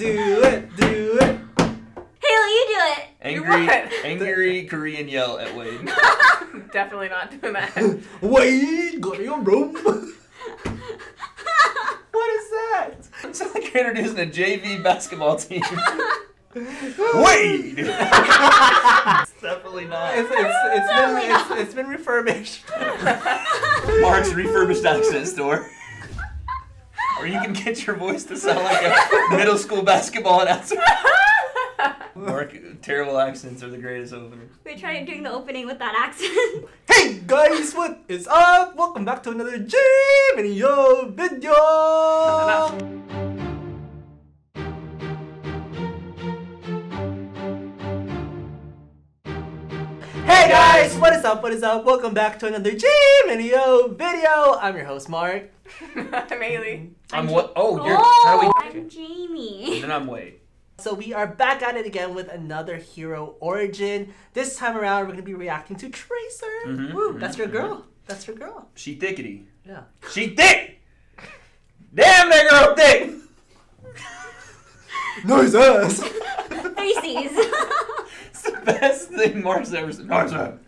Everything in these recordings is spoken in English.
Do it, do it. Haley, you do it. Angry, angry Korean yell at Wade. Definitely not doing that. Wait, go to your room. What is that? It's like you're introducing a JV basketball team. Wade! it's definitely not. It's, it's, it's, been, it's, it's been refurbished. Mark's refurbished accent store. Or you can get your voice to sound like a middle school basketball announcer. Mark, terrible accents are the greatest openers. We tried doing the opening with that accent. Hey guys, what is up? Welcome back to another G video video. Guys, what is up? What is up? Welcome back to another G video video. I'm your host Mark. I'm Haley. I'm what? Oh, you're. oh, How do we? I'm Jamie. Then I'm Wade. So we are back at it again with another hero origin. This time around, we're gonna be reacting to Tracer. Mhm, Woo, mhm, that's your girl. That's your girl. She thickety. Yeah. She thick! Damn, that girl thick! Nice ass. Faces. It's the best thing Mark's ever said. Mark's ever-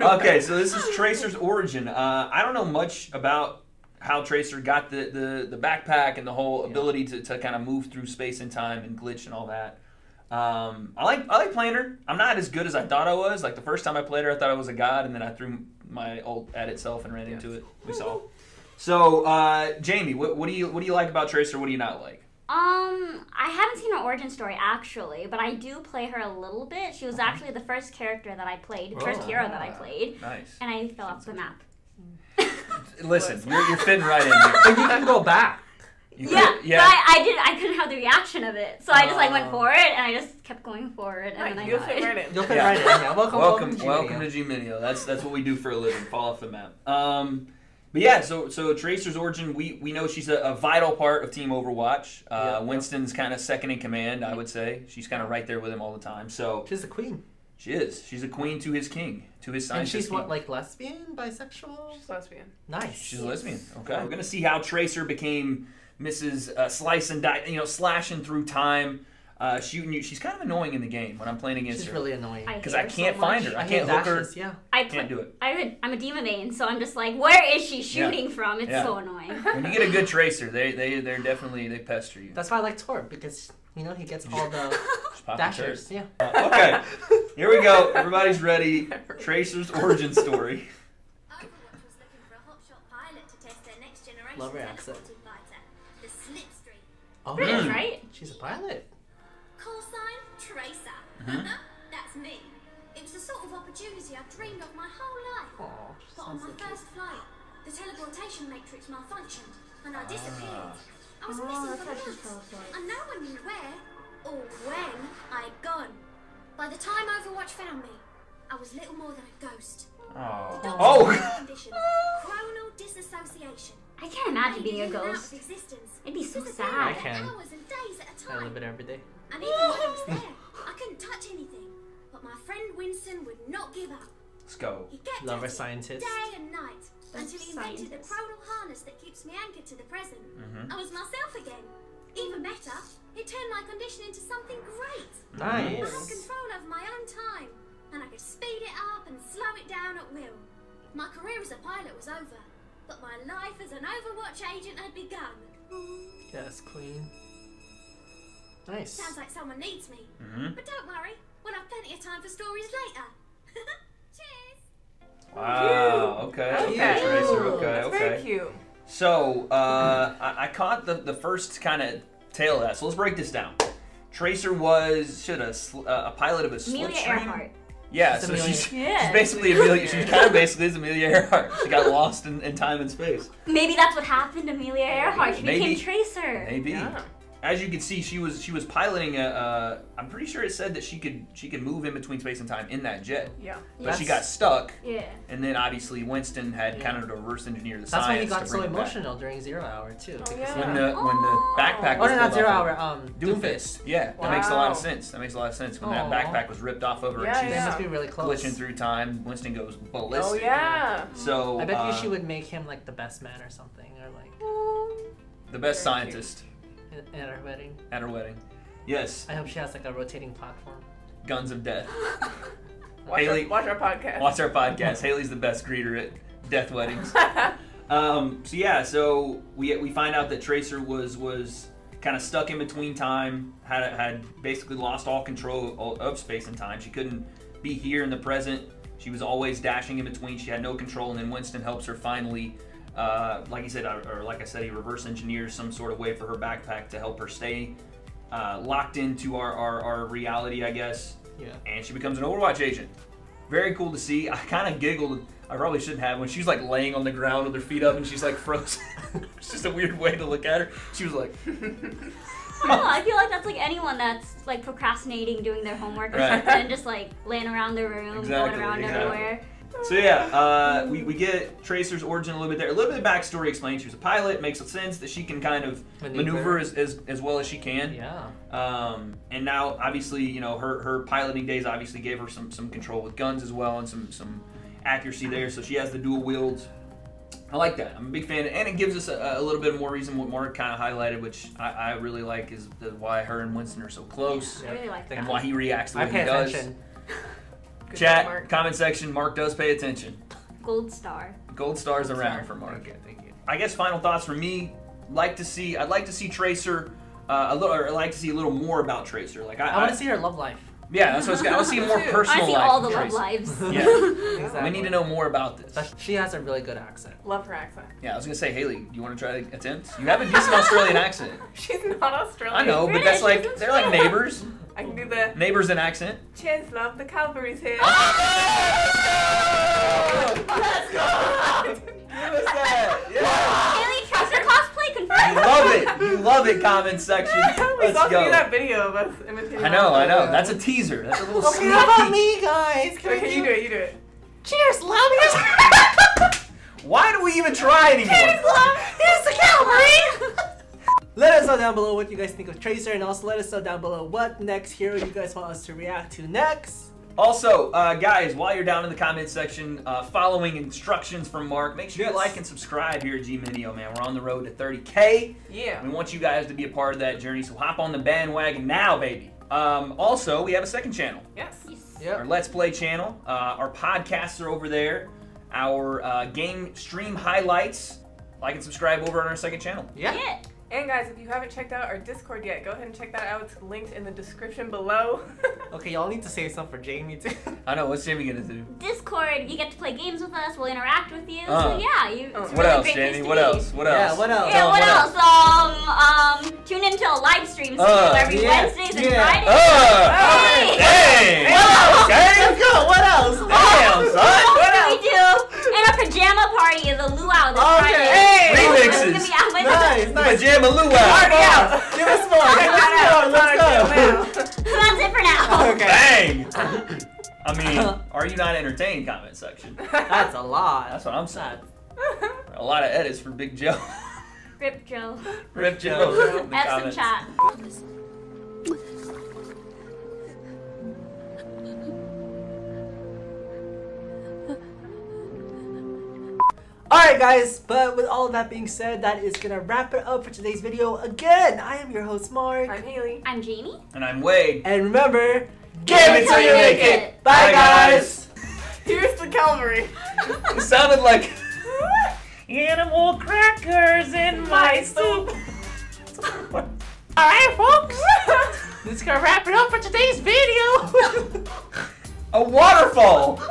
Okay, so this is Tracer's origin. Uh, I don't know much about how Tracer got the, the, the backpack and the whole ability to, to kind of move through space and time and glitch and all that. Um, I like I like playing her. I'm not as good as I thought I was. Like the first time I played her, I thought I was a god, and then I threw my ult at itself and ran into it. We saw. So, uh, Jamie, what, what do you what do you like about Tracer? What do you not like? Um, I haven't seen her origin story actually, but I do play her a little bit. She was actually the first character that I played, first Oh. hero that I played, Nice. and I fell off the map. Listen, you're, you're fitting right in here. But you can go back. You Yeah, fit- yeah. but I, I did. I couldn't have the reaction of it, so I just like went Oh. for it, and I just kept going forward, and then I You'll fit right in. You'll fit Yeah. right in. Yeah. Welcome, welcome, to welcome G-Mineo. to G-Mineo. That's that's what we do for a living. Fall off the map. Um, but yeah, so so Tracer's origin, we we know she's a, a vital part of Team Overwatch. Uh, Yeah. Winston's kind of second in command, I would say. She's kind of right there with him all the time. So She's the queen. she is. She's a queen to his king, to his And scientist. she's what, like lesbian, bisexual? She's lesbian. Nice. She's a lesbian. Okay, we're gonna see how Tracer became Mrs. Uh, Slice and Die. You know, slashing through time, uh, shooting you. She's kind of annoying in the game when I'm playing against She's her really annoying. Because hate I can't find her. I, hate can't hook her. Yeah. I Can't do it. I, I'm a demon main, so I'm just like, where is she shooting from? It's Yeah. so annoying. When you get a good tracer, they they they're definitely they pester you. That's why I like Torb because you know he gets all the Just dashers. Yeah. Uh, okay, here we go. Everybody's ready. Tracer's origin story. Overwatch was looking for a hotshot pilot to test their next generation Love her accent. teleporting fighter, the Slipstream. Oh, Mm. right? She's a pilot. Sign Tracer. Mhm. That's me. It was the sort of opportunity I've dreamed of my whole life. Oh, But on my so first flight, the teleportation matrix malfunctioned and I Ah. disappeared. I was Oh, missing for months, and no one knew where or when I'd gone. By the time Overwatch found me, I was little more than a ghost. Oh. Doctors Oh. condition chronal disassociation. I can't imagine being a in and out of ghost. existence. It'd be so sad. I for can. Hours and days at a I time. live it every day. And even when I was there, I couldn't touch anything. But my friend Winston would not give up. Let's go. He kept Love at our it scientist. Day and night. That's until he invented the scientist. chronal harness that keeps me anchored to the present. Mhm. I was myself again. Even better, it turned my condition into something great. Nice. I had Nice. control of my own time, and I could speed it up and slow it down at will. My career as a pilot was over, but my life as an Overwatch agent had begun. Yes, queen. Nice. Sounds like someone needs me. Mhm. But don't worry, we'll have plenty of time for stories later. Cheers! Wow. Okay. Okay. Okay. Tracer. Okay. That's Okay. very cute. So uh, I, I caught the, the first kind of tail of that. So let's break this down. Tracer was should a sl- uh, a pilot of a Amelia slipstream. Earhart. Yeah, so she's, Yeah. she's basically Amelia. She kind of basically is Amelia Earhart. She got lost in, in time and space. Maybe that's what happened to Amelia Earhart. She Maybe. became Tracer. Maybe. Yeah. As you can see, she was she was piloting a. Uh, I'm pretty sure it said that she could she could move in between space and time in that jet, Yeah. but she got stuck. Yeah. And then obviously Winston had Yeah. kind of reverse engineered the That's science. why he to got so bring back. emotional during Zero Hour too. Oh, yeah. When the when the Oh. backpack Oh was no, not Zero Hour. Um, Doomfist. Doomfist. Yeah, that makes a lot of sense. That makes a lot of sense when Aw. that backpack was ripped off of her. Yeah, and They she's yeah. must be really close. glitching through time. Winston goes ballistic. Oh yeah. So I bet uh, you she would make him like the best man or something, or like the best Very cute. scientist. at- at her wedding. at her wedding. Yes, I hope she has like a rotating platform. Guns of Death. Watch, Haley- our, watch our podcast. Watch our podcast. Haley's the best greeter at death weddings. Um, so yeah, so we we find out that Tracer was was kind of stuck in between time, had had basically lost all control of, of space and time. She couldn't be here in the present. She was always dashing in between. She had no control, and then Winston helps her finally. Uh, like he said, or or like I said, he reverse engineers some sort of way for her backpack to help her stay uh, locked into our, our, our reality, I guess Yeah. and she becomes an Overwatch agent. Very cool to see. I kind of giggled. I probably shouldn't have when she was like laying on the ground with her feet up and she's like frozen. it's just a weird way to look at her. She was like, I. I feel like that's like anyone that's like procrastinating doing their homework or Right. something, and just like laying around their room, Exactly, going around exactly. everywhere. So yeah. Uh, we, we get Tracer's origin a little bit there. A little bit of backstory explained. She was a pilot. Makes sense that she can kind of Maneuver. maneuver, as, as, as well as she can. Yeah. Um, and now, obviously, you know, her, her piloting days obviously gave her some, some control with guns as well and some, some accuracy there. So she has the dual wields. I like that. I'm a big fan, and it gives us a, a little bit more reason what Mark kind of highlighted, which I, I really like, is the, why her and Winston are so close, I really like and that. why he reacts the I way pay he does. Attention. Good Chat, job, Mark. comment section. Mark does pay attention. Gold star. Gold stars Gold around star. for Mark. Thank you. Thank you. I guess final thoughts from me. Like to see, I'd like to see Tracer. Uh, a little, or I'd like to see a little more about Tracer. Like I, I want to see her love life. yeah, that's what I was. gonna- I want to see more Me too. I personal see life. all the love Tracer. lives. Yeah. Exactly. We need to know more about this. But She has a really good accent. Love her accent. Yeah, I was gonna say, Haley, do you want to try to attempt? You have a decent Australian accent. She's not Australian. I know, but that's like they're like neighbors. I can do the Neighbors in accent. cheers, love. The Calvary's here. Ah! Let's go! Give us that. Yeah. Haley Tracer cosplay You love it. You love it. Comment section. we Let's saw go. that video of us imitating. I know. I know. That's a teaser. That's a little Okay, sneak how about me, guys? Can Okay, we you do it. You do it. Cheers, love. You! Why do we even try anymore? Cheers, love. Here's the Calvary. Let us know down below what you guys think of Tracer, and also let us know down below what next hero you guys want us to react to next. Also, uh, guys, while you're down in the comment section, uh, following instructions from Mark, make sure Yes. you like and subscribe here at G-Mineo, man. We're on the road to 30K. Yeah. We want you guys to be a part of that journey, so hop on the bandwagon now, baby. Um, also, we have a second channel, Yes. Yes. our Let's Play channel. Uh, our podcasts are over there. Our uh, game stream highlights. Like and subscribe over on our second channel. Yeah. Yeah. And guys, if you haven't checked out our Discord yet, go ahead and check that out. It's linked in the description below. Okay, y'all need to save some for Jamie too. I know. What's Jamie gonna do? Discord, you get to play games with us. We'll interact with you. Uh. so yeah, you. Oh. It's What really else, great Jamie? What else? What else? Yeah, what else? Yeah, Tell 'em what, what else? Um, um, tune into a live stream Uh, every yeah, Wednesdays and yeah. Fridays. Uh, Hey! Dang! Let's go. What else? Damn, son. What do we do? And a pajama party is a luau this Okay. Friday. Hey! Nice, nice. Pajama luau. Give us more. Give Check that out. us more. Let's go. That's it for now. Okay. Dang. I mean, are you not entertained? Comment section. That's a lot. That's what I'm saying. A lot of edits for Big Joe. Rip Joe. Rip Joe. in the Have some chat. Alright guys, but with all of that being said, that is gonna wrap it up for today's video. Again, I am your host Mark. I'm Haley. I'm Jamie. And I'm Wade. And remember, Game it till you make it. Bye guys! Here's the Calvary. It sounded like. Animal crackers in My soup. Alright folks, this is gonna wrap it up for today's video. A waterfall!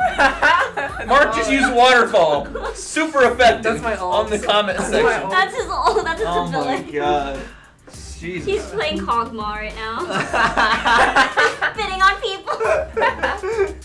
Mark just used waterfall. Super effective That's my on the comment section. That's his ult. That's his Oh my ability. god. Jesus. He's playing Kog'Maw right now. Spitting on people.